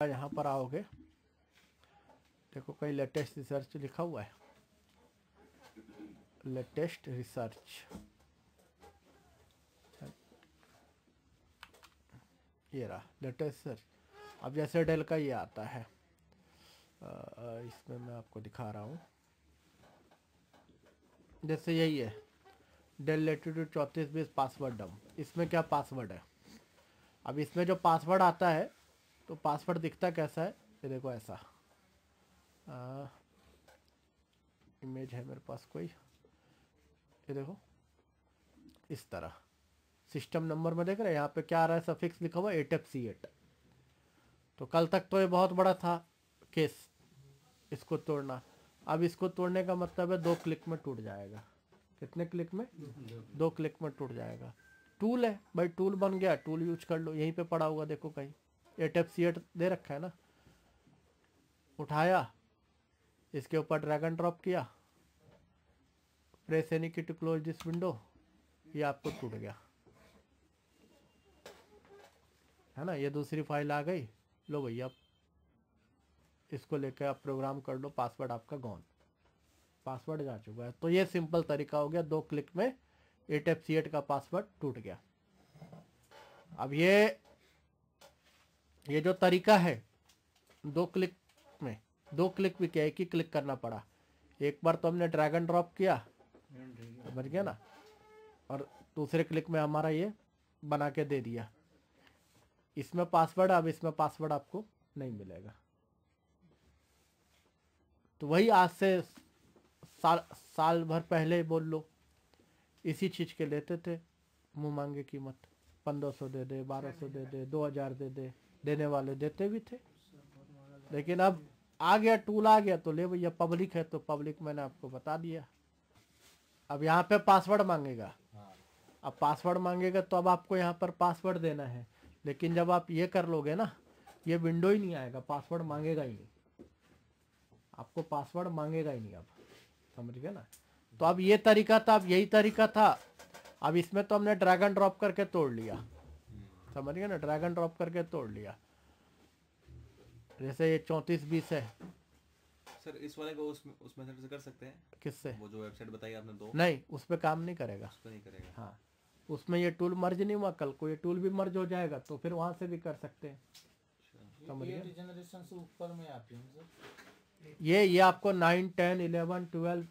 यहाँ पर आओगे। देखो कहीं लेटेस्ट रिसर्च लिखा हुआ है। लेटेस्ट रिसर्च ये रहा लेटेस्ट रिसर्च अब जैसे डेल का ये आता है। इसमें मैं आपको दिखा रहा हूँ। जैसे यही है। डेल लेटीट्यूड चौंतीस बीस पासवर्ड डम इसमें क्या पासवर्ड है? अब इसमें जो पासवर्ड आता है तो पासवर्ड दिखता कैसा है? ये देखो ऐसा। आ, इमेज है मेरे पास कोई। ये देखो। इस तरह। सिस्टम नंबर में देख रहे हैं यहाँ पे क्या आ रहा है? सफिक्स लिखा हुआ एट एफ़ सी एट तो कल तक तो ये बहुत बड़ा था केस इसको तोड़ना। अब इसको तोड़ने का मतलब है दो क्लिक में टूट जाएगा। कितने क्लिक में? दो क्लिक में टूट जाएगा। टूल है भाई टूल बन गया। टूल यूज़ कर लो। यहीं पे पड़ा हुआ देखो कहीं। एट एफ़ सी एट दे रखा है ना? उठाया, इसके ऊपर ड्रैगन ड्रॉप किया। Press any key to close this window ये आपको टूट गया। है ना? ये दूसरी फ़ाइल आ गई। लो भैया, इसको लेकर आप प्रोग्राम कर लो पासवर्ड आपका गॉन पासवर्ड जा चुका है। तो ये सिंपल तरीका हो गया। दो क्लिक में एट एफ़ सी एट का पासवर्ड टूट गया। अब ये ये जो तरीका है, दो क्लिक में, दो क्लिक भी क्या, एक ही क्लिक करना पड़ा। एक बार तो हमने ड्रैगन ड्रॉप किया, समझ गया ना? और दूसरे क्लिक में हमारा ये बना के दे दिया। इसमें पासवर्ड अब इसमें पासवर्ड आपको नहीं मिलेगा। तो वही आज से साल साल भर पहले बोल लो, इसी चीज़ के लेते थे। मुँह मांगे कीमत, पंद्रह सौ दे दे, बारह सौ दे दे, दो हज़ार दे दे। देने वाले देते भी थे। लेकिन अब आ गया, टूल आ गया तो ले भैया पब्लिक है तो पब्लिक मैंने आपको बता दिया। अब यहाँ पे पासवर्ड मांगेगा। अब पासवर्ड मांगेगा तो अब आपको यहाँ पर पासवर्ड देना है। लेकिन जब आप ये कर लोगे ना, ये विंडो ही नहीं आएगा पासवर्ड मांगेगा ही नहीं। आपको पासवर्ड मांगेगा ही नहीं अब, समझ गए ना? तो अब ये तरीका था, अब यही तरीका था। अब इसमें तो हमने ड्रैगन ड्रॉप करके तोड़ लिया। समझ गए ना? ड्रैगन ड्रॉप करके तोड़ लिया। जैसे ये चौंतीस बीस है। सर इस वाले को उस उस मेथड से कर सकते हैं? किससे? वो जो वेबसाइट बताई आपने दो। नहीं उस पर काम नहीं करेगा। उस पर नहीं करेगा। हाँ। उसमें ये टूल मर्ज नहीं हुआ कल को ये टूल भी मर्ज हो जाएगा तो फिर वहाँ से भी कर सकते हैं। समझ ये जनरेशन से ऊपर में आती है ये ये आपको nine ten eleven twelve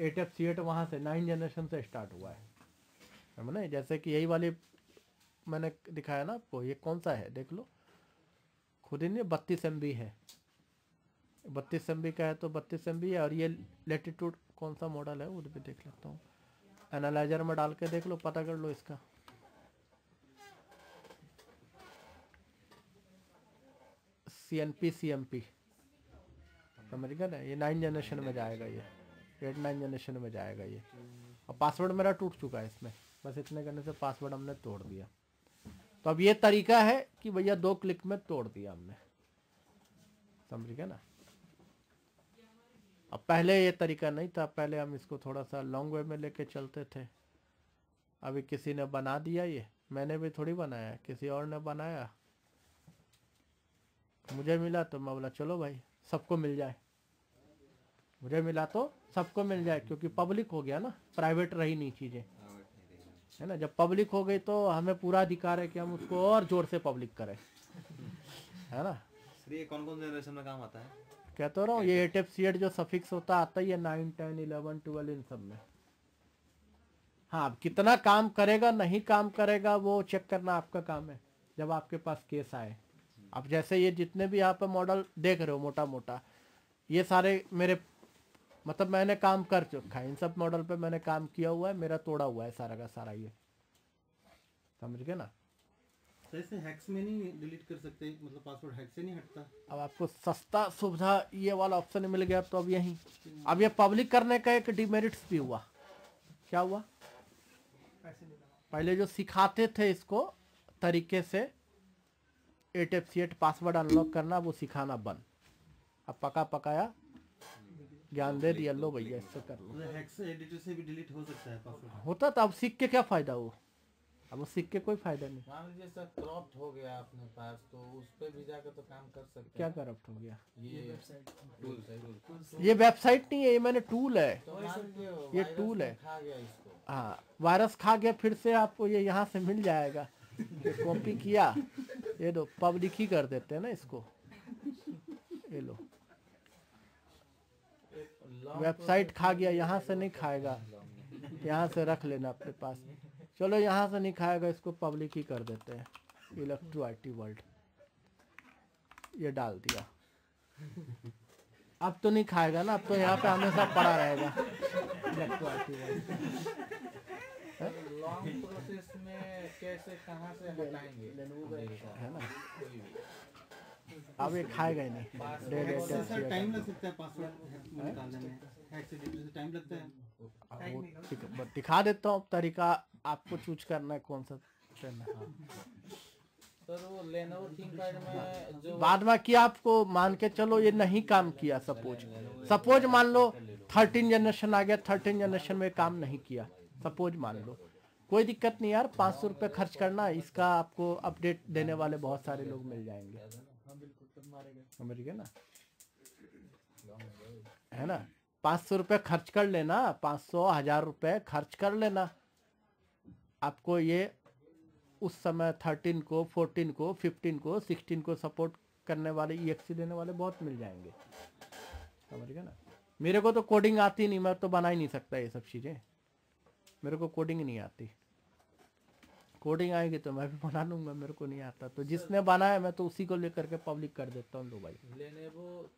eight F C eight वहाँ से नाइन जनरेशन से स्टार्ट हुआ है। समझे? जैसे कि यही वाली मैंने दिखाया ना आपको, ये कौन सा है? देख लो। खुद ही नहीं, बत्तीस एमबी है। बत्तीस एमबी का है तो बत्तीस एम है और ये लेटीट्यूड कौन सा मॉडल है, वो भी देख लेता हूँ। एनालाइजर में डाल के देख लो, पता कर लो इसका। C N P C M P समझ गया ना ये नाइन जनरेशन में जाएगा ये। एट नाइन जनरेशन में जाएगा ये। और पासवर्ड मेरा टूट चुका है इसमें। बस इतने करने से पासवर्ड हमने तोड़ दिया। तो अब ये तरीका है कि भैया दो क्लिक में तोड़ दिया हमने। समझ गया ना? अब पहले ये तरीका नहीं था, पहले हम इसको थोड़ा सा लॉन्ग वे में लेके चलते थे। अभी किसी ने बना दिया ये, मैंने भी थोड़ी बनाया, किसी और ने बनाया। मुझे मिला तो मैं बोला, चलो भाई, सबको मिल जाए। मुझे मिला तो सबको मिल जाए, क्योंकि पब्लिक हो गया ना प्राइवेट रही नहीं चीज़ें। हाँ, ना? जब पब्लिक हो गई तो हमें पूरा अधिकार है कि हम उसको और ज़ोर से पब्लिक करें। है ना? ये कौन कौन जनरेशन में काम आता है? कह तो रहा हूँ ये एट एफ़ सी एट जो सफिक्स होता आता ही है नाइन टेन इलेवन ट्वेल्व इन सब में। हाँ अब कितना काम करेगा नहीं काम करेगा वो चेक करना आपका काम है जब आपके पास केस आए। अब जैसे ये जितने भी यहाँ पे मॉडल देख रहे हो मोटा मोटा ये सारे मेरे मतलब मैंने काम कर चुका है। इन सब मॉडल पे मैंने काम किया हुआ है मेरा तोड़ा हुआ है सारा का सारा ये। समझ गए ना? तो ऐसे हैक्स में नहीं डिलीट कर सकते मतलब पासवर्ड हैक से नहीं हटता? अब आपको सस्ता सुविधा ये वाला ऑप्शन मिल गया तो अब यही। अब ये पब्लिक करने का एक डिमेरिट्स भी हुआ। क्या हुआ? पहले जो सिखाते थे इसको तरीके से eight F C eight password unlock करना वो सिखाना बंद। अब पका पकाया ज्ञान दे दिया लो भैया इससे कर लो। एडिटर से भी डिलीट हो सकता है पासवर्ड होता तो अब सीख के क्या फ़ायदा वो अब वो सीख के कोई फ़ायदा नहीं। मान लीजिए सर क्रॉप्ट हो गया अपने पास तो उस पे भी जाकर तो काम कर सकते क्या करप्ट हो गया? ये वेबसाइट ये वेबसाइट नहीं है ये मैंने टूल है। तो ये टूल है। खा गया इसको। हाँ वायरस खा गया फिर से आपको ये यहाँ से मिल जाएगा। ये कॉपी किया ये दो पब्लिक ही कर देते हैं ना इसको। ये लो। वेबसाइट खा गया यहाँ से नहीं खाएगा। यहाँ से रख लेना अपने पास। चलो यहाँ से नहीं खाएगा इसको पब्लिक ही कर देते हैं। इलेक्ट्रो आई टी वर्ल्ड ये डाल दिया। अब तो नहीं खाएगा ना अब तो यहाँ पे हमेशा पड़ा रहेगा। Electro I T world long process में कैसे कहाँ से हटाएँगे? है ना। अब ये खाएगा ही नहीं। डेढ़ डेढ़ सर टाइम लग सकता है पासवर्ड निकालने में। टाइम लगता है। वो दिख- दिखा देता हूँ तरीका आपको चूज़ करना है कौन सा करना सर वो लेनोवो थिंकपैड में जो बाद में कि आपको मान के चलो ये नहीं काम किया सपोज़ सपोज़ मान लो थर्टीन जनरेशन आ गया थर्टीन जनरेशन में काम नहीं किया। सपोज़ मान लो। कोई दिक्कत नहीं यार पाँच सौ रुपये खर्च करना इसका आपको अपडेट देने वाले बहुत सारे लोग मिल जाएँगे। समझ ना? है ना? पाँच सौ रुपये खर्च कर लेना, पाँच सौ, हज़ार रुपये खर्च कर लेना। आपको ये उस समय थर्टीन को फोर्टीन को फिफ्टीन को सिक्सटीन को सपोर्ट करने वाले ई देने वाले बहुत मिल जाएँगे। समझ गए ना? मेरे को तो कोडिंग आती नहीं, मैं तो बना ही नहीं सकता ये सब चीज़ें। मेरे को कोडिंग नहीं आती। कोडिंग आएगी तो मैं भी बना लूँगा मेरे को नहीं आता। तो जिसने बनाया मैं तो उसी को लेकर के पब्लिक कर देता हूँ लो भाई। लेनोवो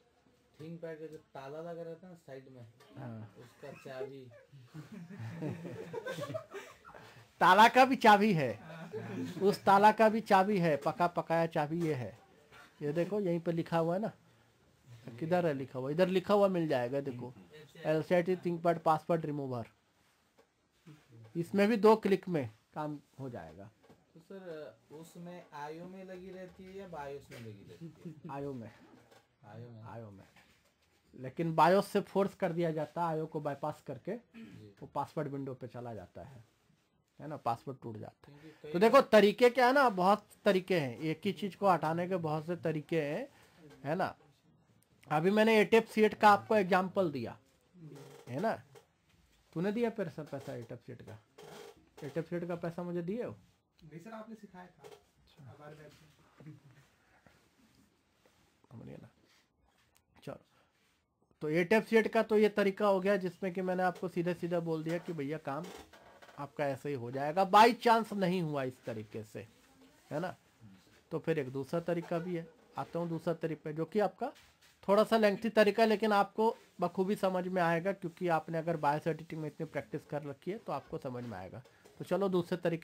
थिंकपैड का जो ताला लगा रहता है साइड में। हाँ। उसका चाबी। ताला का भी चाबी है। उस ताला का भी चाबी है। पका पकाया चाबी ये है। ये देखो यहीं पे लिखा हुआ है ना। किधर है लिखा हुआ? इधर लिखा हुआ मिल जाएगा देखो। L C I T ThinkPad password remover इसमें भी दो क्लिक में। काम हो जाएगा। तो सर उसमें आईओ में लगी रहती है या बायोस में लगी रहती है? आयो में। आईओ में। आयो में। लेकिन बायोस से फोर्स कर दिया जाता है आयो को बाईपास करके। वो पासवर्ड विंडो पे चला जाता है। है ना? पासवर्ड टूट जाता है। तो देखो तरीके क्या है ना? बहुत तरीके हैं। एक ही चीज़ को हटाने के बहुत से तरीके हैं। है ना? अभी मैंने एटेप सीट का आपको एग्ज़ाम्पल दिया। है ना? तूने दिया पैसा पैसा एटेप सीट का? एटेप सीट का पैसा मुझे दिए हो? नहीं सर आपने सिखाया था। ना। चलो। तो एटेप सीट का तो ये तरीका हो गया जिसमें कि मैंने आपको सीधे सीधे बोल दिया कि भैया काम आपका ऐसे ही हो जाएगा। बाई चांस नहीं हुआ इस तरीके से है ना? तो फिर एक दूसरा तरीका भी है। आता हूँ दूसरा तरीका जो कि आपका थोड़ा सा लेंथी तरीका है, लेकिन आपको बखूबी समझ में आएगा क्योंकि आपने अगर बायोस एडिटिंग में इतनी प्रैक्टिस कर रखी है तो आपको समझ में आएगा। तो चलो दूसरे तरीके